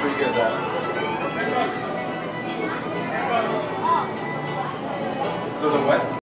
Pretty good, after.